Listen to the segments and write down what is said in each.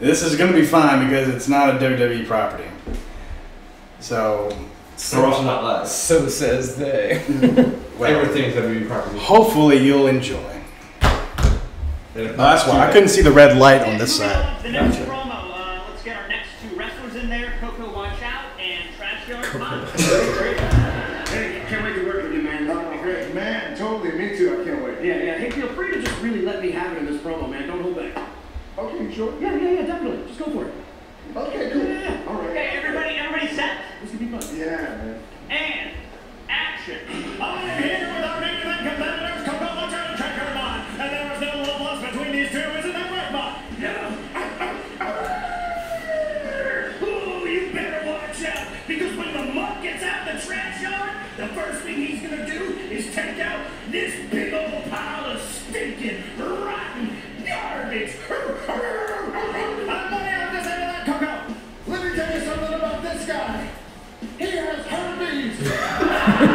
This is going to be fine because it's not a WWE property. So, We're also not live. So says they. well, Everything's WWE property. hopefully you'll enjoy. And That's why I couldn't see the red light on this side. The next Gotcha. promo. Uh, let's get our next two wrestlers in there: Coco Watch Out and Trash Yard. Mom. Hey, can't wait to work with you, man. It's gonna be great. Man, totally. Me too. I can't wait. Yeah, yeah. Hey, feel free to just really let me have it in this promo, man. Don't hold back. Okay, sure. Yeah, yeah, yeah, definitely. Just go for it. Okay, cool. yeah, yeah. All Okay, right. everybody, everybody set This could be fun. Yeah, man. and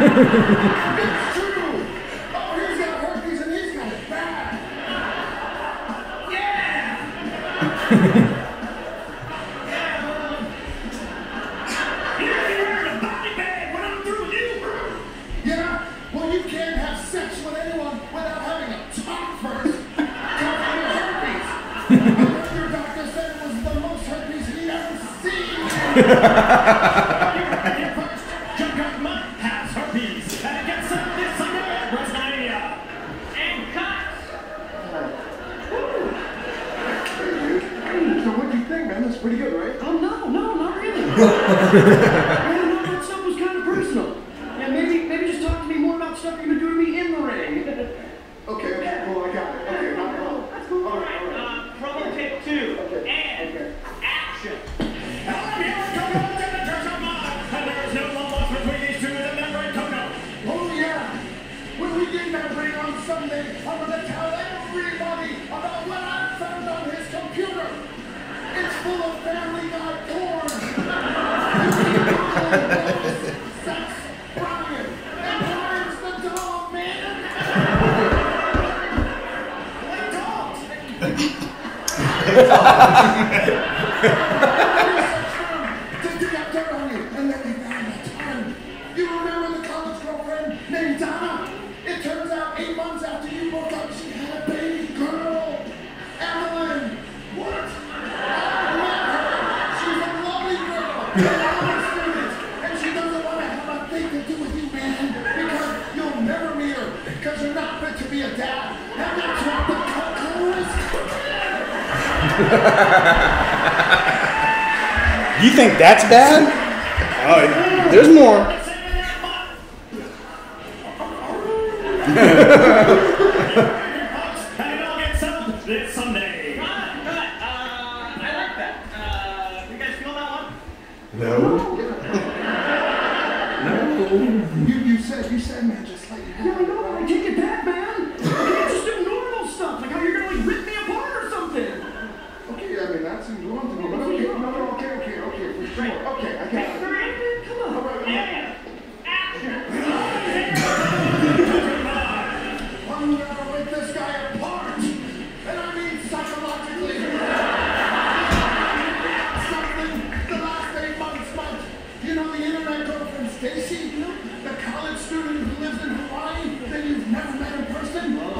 it's true. Oh, here's that herpes and he's got no, maybe, maybe just talk to me more about stuff you're going to do to me in the ring. Okay, okay, cool, I got it. Okay, not problem. That's cool. All right, all right. uh, promo take two Okay, and okay. Oh on Sunday, I'm gonna tell everybody about what I found on his computer. It's full of Family Guy porn. Sex, Brian, and You think that's bad? Oh, there's more. This Sunday. Cut, cut. Uh, I like that. Uh, you guys feel that one? No. You, you said, you said, man, just like you Yeah, I know, I take it back, man. You can't just do normal stuff, like how you're going to, like, rip me apart or something. That seems wrong to but okay, okay, okay, okay, for sure. Okay, I got it. Come on. All right, all right. I'm. You Stacy? The college student who lives in Hawaii that you've never met in person?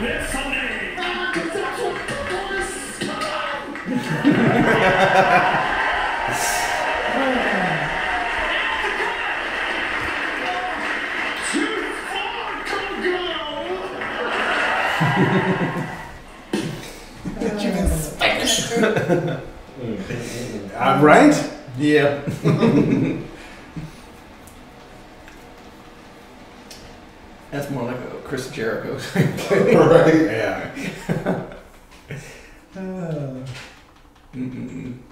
This Sunday. Ah, 'cause that's what Coco is! Too far, Coco. I'm mm. right. Yeah. That's more like a Chris Jericho. right. Yeah. Uh, mm -mm.